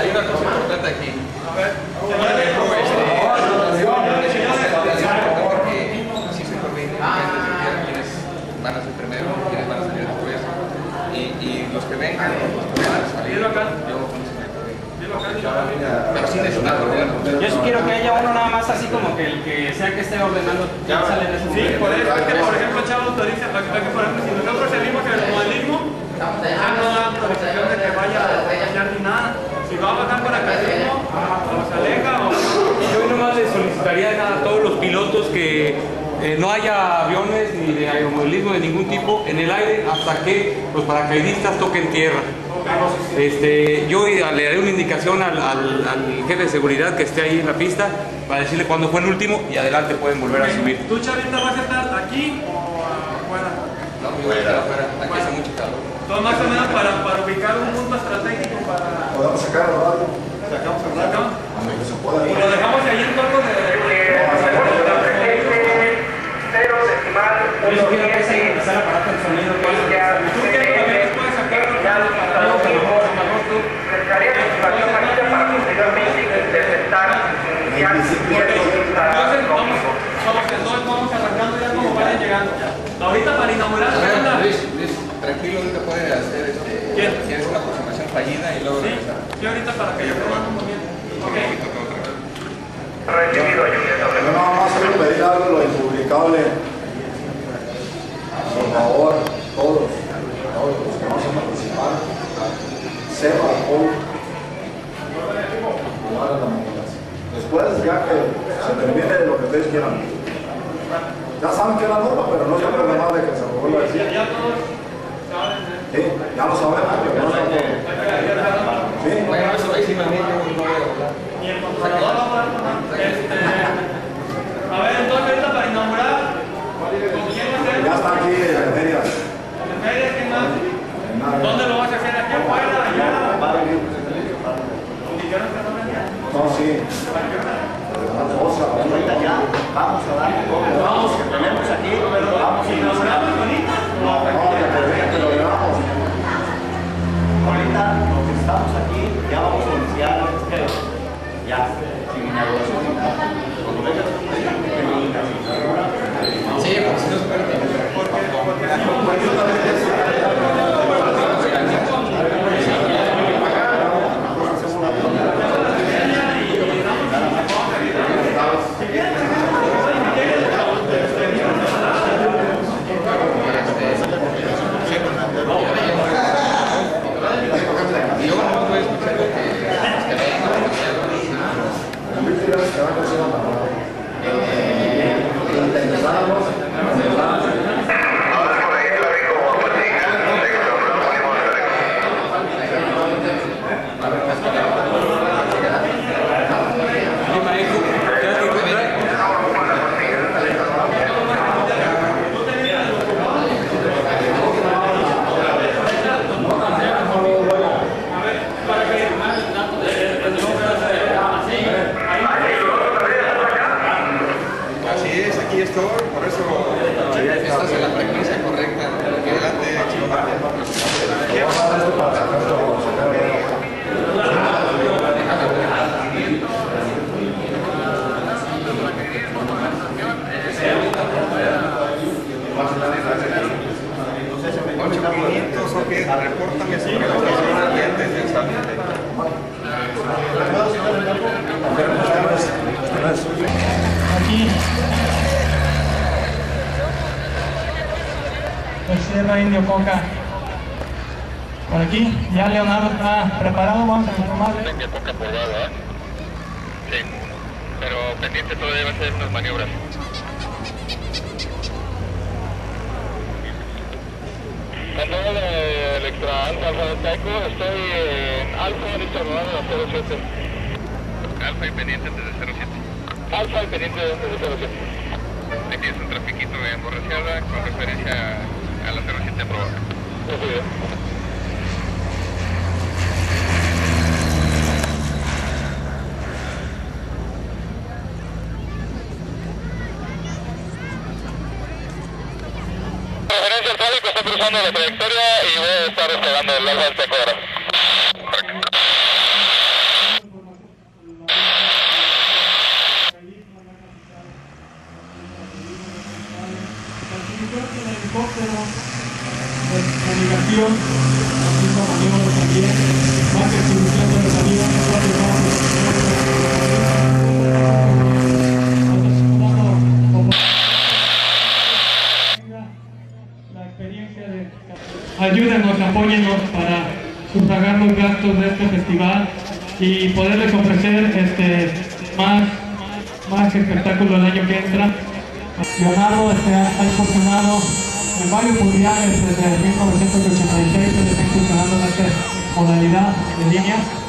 Hay una cosa importante aquí. Sí se coordina quiénes van a ser primero, quiénes van a salir después. Y, los que vengan, los que van a salir, yo con ese pero sí es una Yo sí quiero que haya uno nada más así como que el que sea que esté ordenando quién sale en ese Sí, por eso es que, por ejemplo, Chavo autoriza, para que, por ejemplo, si nosotros seguimos en el modelismo, ya no da autorización de que vaya a ni nada. Si va a bajar para casino, o se aleja, o... Yo nomás le solicitaría a todos los pilotos que eh, no haya aviones ni de aeromodelismo de ningún tipo en el aire hasta que los paracaidistas toquen tierra. Este, yo le daré una indicación al, al- al jefe de seguridad que esté ahí en la pista para decirle cuándo fue el último y adelante pueden volver a subir. ¿Tú, Chavita, vas a estar aquí o afuera? No, voy a estar afuera. Aquí hace mucho calor. Todo más o menos para, para ubicar un punto estratégico para... Podemos sacar el radio. Sacamos el radio. Donde se pueda. Y lo dejamos ahí en torno de... Yo sí quiero que ese empezar a parar el sonido. que es- Tú quieres también les puedes sacar los datos para... Yo, pero mejor, mejor tú. Entonces vamos, somos entonces vamos arrancando ya como vayan llegando. Ahorita para inaugurar A la ver, segunda. Luis, Luis, tranquilo, ahorita puede hacer este, ¿Quién? quieres una aproximación fallida y luego Sí, regresar. sí, ahorita para que yo pueda un momento. Ok. Yo nada más quiero pedir algo lo Por favor, todos, todos los que vamos a participar, sepan el juego. Jugar a la. Después, ya que se termine lo que ustedes quieran. Ya saben que es la norma, pero no es problema de que se lo vuelva a decir. Ya todos saben. ¿eh? Sí, ya lo sabemos, pero no es Sí, Bueno, eso lo hicimos a mí, yo no voy a hablar. Y el controlador va a hablar. Este, a ver, entonces ahorita para inaugurar, ¿con quién va a ser? ya está aquí en medias. ¿En medio? ¿Quién más? ¿Dónde lo vas a hacer? ¿Aquí afuera? ¿Allá? ¿Dijeron que no venía? No, sí. Una cosa, Ahorita ya vamos a dar vamos que tenemos aquí, vamos a inaugurar. ¿Inauguramos bonita? No, no, que te vean que lo veamos. Ahorita los que estamos aquí ya vamos a iniciar este, ya sin inauguración ni nada. Cuando venga tú me dices que me digas, ¿segura? Sí, porque si no es parte. Y luego no voy a escuchar lo que, que vengan, que vayan. Oye, maestro, ¿qué haces que trae? Así es, aquí estoy, por eso estás en la frecuencia Indio Coca. Por aquí, ya Leonardo está preparado, vamos a informarle. de poca probada, ¿eh? Sí, pero pendiente todavía va a ser unas maniobras. Control del extra alfa, alfa de Taiko, estoy en alfa, listo a rodar a 07. Alfa y pendiente antes de 07. Alfa y pendiente antes de 07. Aquí tienes un trafiquito de emborrachada con referencia a la 07 Referencia al tráfico está cruzando la trayectoria y voy a estar esperando el alfa del Teco ahora. comunicación, haciendo maniobras también, más exhibición de los aviones, cuatro la experiencia de ayúdenos, apóyennos para sufragar los gastos de este festival y poderles ofrecer este más, más espectáculo el año que entra. Leonardo este, ha en varios mundiales desde 1986 que está incursionando en esta modalidad de línea